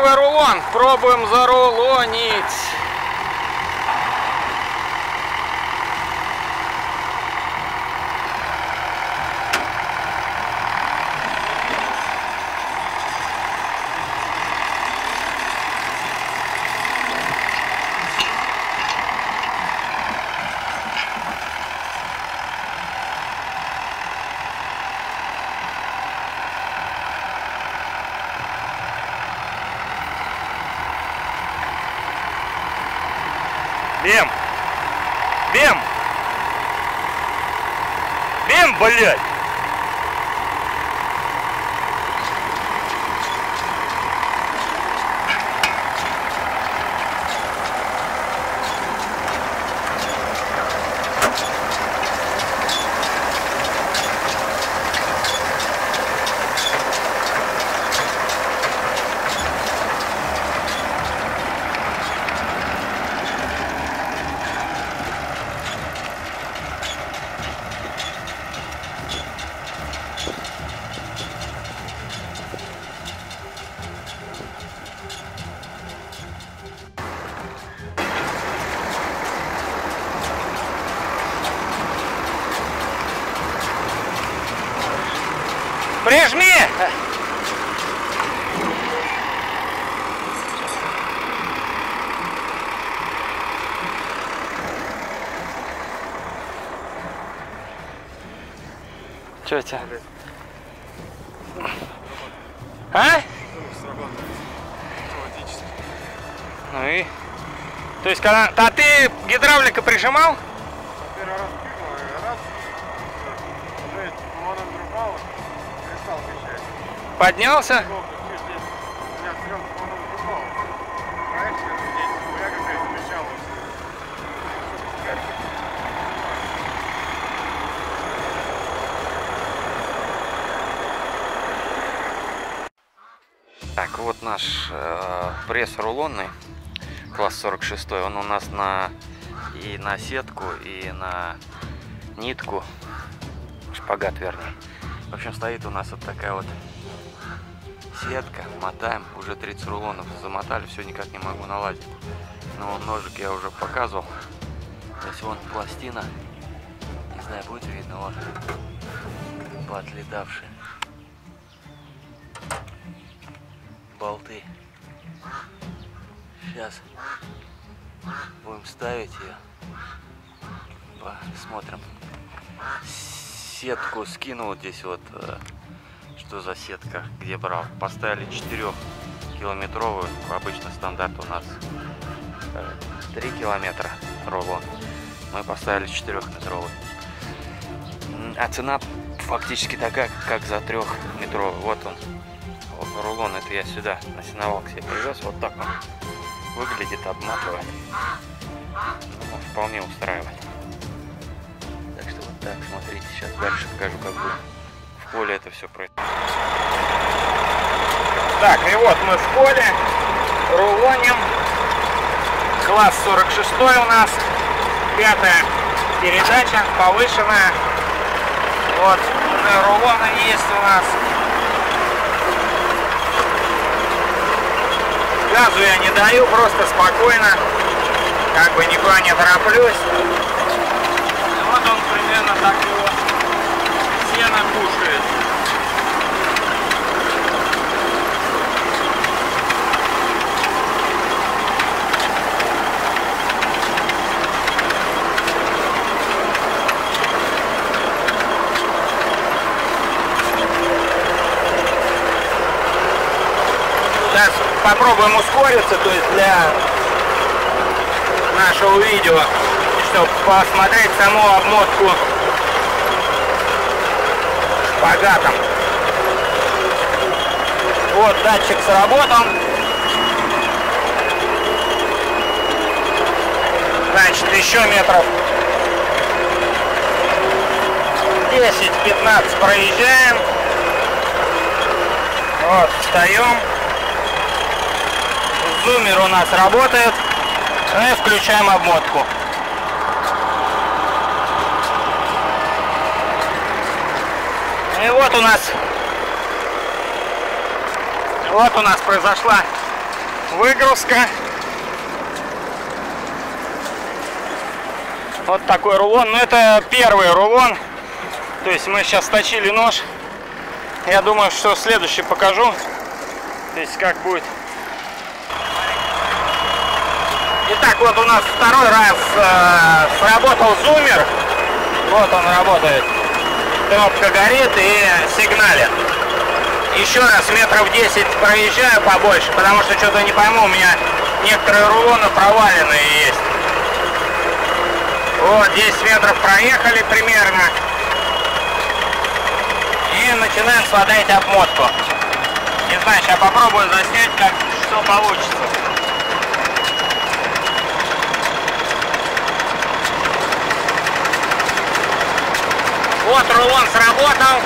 Первый рулон. Пробуем зарулонить. Бем! Бем! Бем, блядь! Прижми! Че у тебя? А? Ну и? То есть, когда... А ты гидравлика прижимал? Смещалась. Так, вот наш э, пресс рулонный, класс 46, он у нас на и на сетку, и на нитку, шпагат вернее. В общем, стоит у нас вот такая вот сетка, мотаем, уже 30 рулонов замотали, все никак не могу наладить. Но ножик я уже показывал. Здесь вон пластина, не знаю, будет видно, вот, поотлетавшие. болты. Сейчас будем ставить ее. Посмотрим. Сетку скинул здесь вот. Э, Что за сетка? Где брал? Поставили 4 километровую. Обычно стандарт у нас 3 километра рулон. Мы поставили 4 метровый. А цена фактически такая, как за трехметровый. Вот он, рулон, это я сюда на сеновал себе привез, вот так он выглядит, обматывает. Ну, вполне устраивает. Так что вот так, смотрите, сейчас дальше покажу, как будет поле это все происходит. Так, и вот мы в поле, рулоним, класс 46 у нас, пятая передача, повышенная. Вот, уже рулоны есть у нас. Газу я не даю, просто спокойно, как бы никуда не тороплюсь. Вот он примерно так сено кушает. Сейчас попробуем ускориться, то есть для нашего видео, чтобы посмотреть саму обмотку шпагатом. Вот датчик сработал. Значит, еще метров 10-15 проезжаем. Вот, встаем. Зумер у нас работает. Ну и включаем обмотку. И вот у нас вот у нас произошла выгрузка. Вот такой рулон. Но это первый рулон. То есть мы сейчас точили нож. Я думаю, что следующий покажу. То есть как будет. Итак, вот у нас второй раз э, сработал зумер. Вот он работает. Кнопка горит и сигналит. Еще раз метров 10 проезжаю побольше, потому что что-то не пойму, у меня некоторые рулоны проваленные есть. Вот, 10 метров проехали примерно. И начинаем сводить обмотку. Не знаю, сейчас попробую заснять, как что получится. Вот рулон сработал.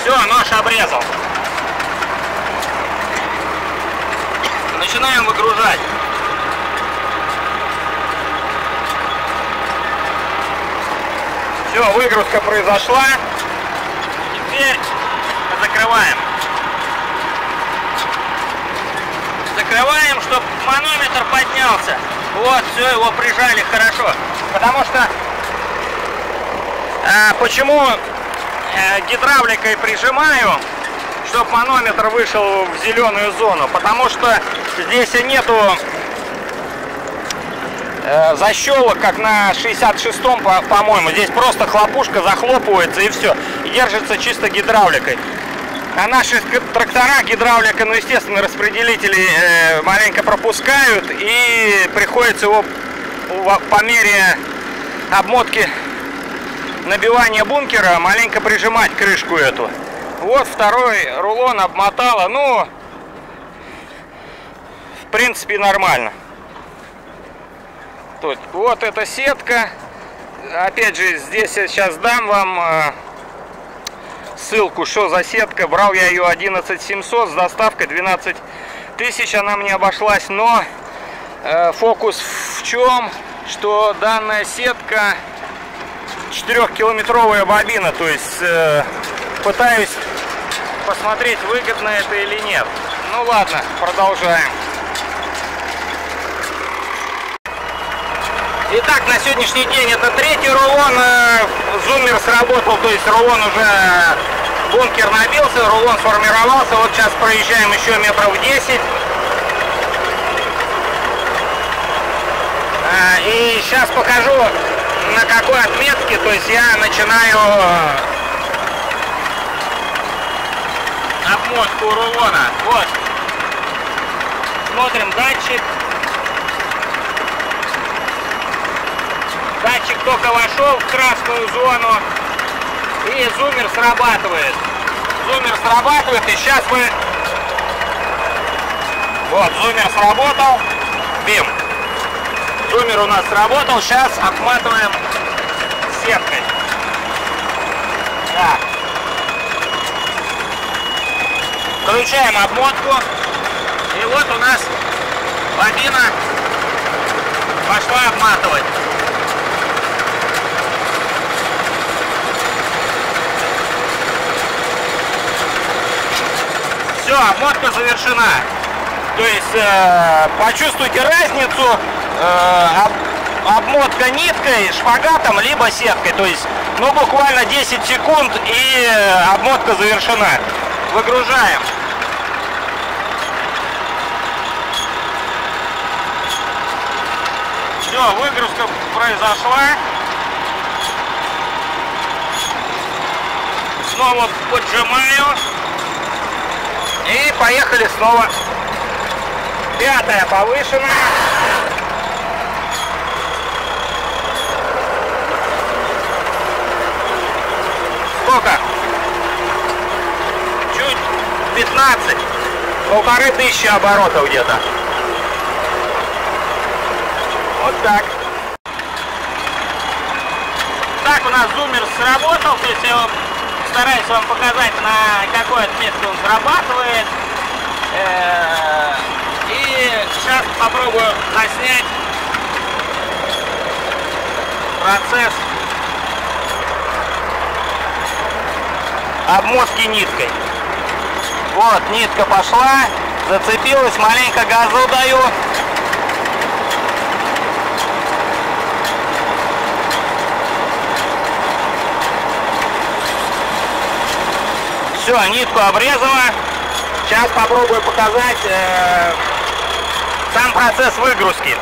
Все, нож обрезал. Начинаем выгружать. Все, выгрузка произошла. Теперь закрываем. Закрываем, чтобы манометр поднялся. Вот, все, его прижали хорошо. Потому что... А, почему а, гидравликой прижимаю, чтобы манометр вышел в зеленую зону? Потому что здесь нету э, защелок, как на 66-м, по-моему. Здесь просто хлопушка захлопывается и все. Держится чисто гидравликой. А наши трактора гидравлика, ну, естественно, распределители э, маленько пропускают, и приходится его по мере обмотки набивания бункера маленько прижимать крышку эту. Вот второй рулон обмотала, ну, в принципе, нормально. Тут, вот эта сетка. Опять же, здесь я сейчас дам вам э, ссылку, что за сетка. Брал я ее 11700 с доставкой 12 тысяч. Она мне обошлась, но э, фокус в чем? Что данная сетка 4-километровая бобина. То есть э, пытаюсь посмотреть, выгодно это или нет. Ну ладно, продолжаем. Итак, на сегодняшний день это третий рулон. Э, зумер сработал, то есть рулон уже бункер набился, рулон сформировался. Вот сейчас проезжаем еще метров 10. Э, и сейчас покажу на какой отметке, то есть я начинаю обмотку рулона. Вот. Смотрим датчик. Датчик только вошел в красную зону и зумер срабатывает. Зумер срабатывает и сейчас мы... Вот, зумер сработал. Бим. Зумер у нас сработал. Сейчас обматываем сеткой. Так. Включаем обмотку. И вот у нас бобина пошла обматывать. Все, обмотка завершена. То есть э, почувствуйте разницу э, об, обмотка ниткой, шпагатом, либо сеткой. То есть, ну, буквально 10 секунд и э, обмотка завершена. Выгружаем. Все, выгрузка произошла. Снова поджимаю. И поехали снова. Пятая повышенная. Сколько? Чуть 15. Полторы тысячи оборотов где-то. Вот так. Так у нас зумер сработал, то есть я постараюсь вам показать, на какой отметке он срабатывает. Э, и сейчас попробую заснять процесс обмотки ниткой. Вот, нитка пошла, зацепилась, маленько газу даю. Все, нитку обрезала. Сейчас попробую показать э, сам процесс выгрузки.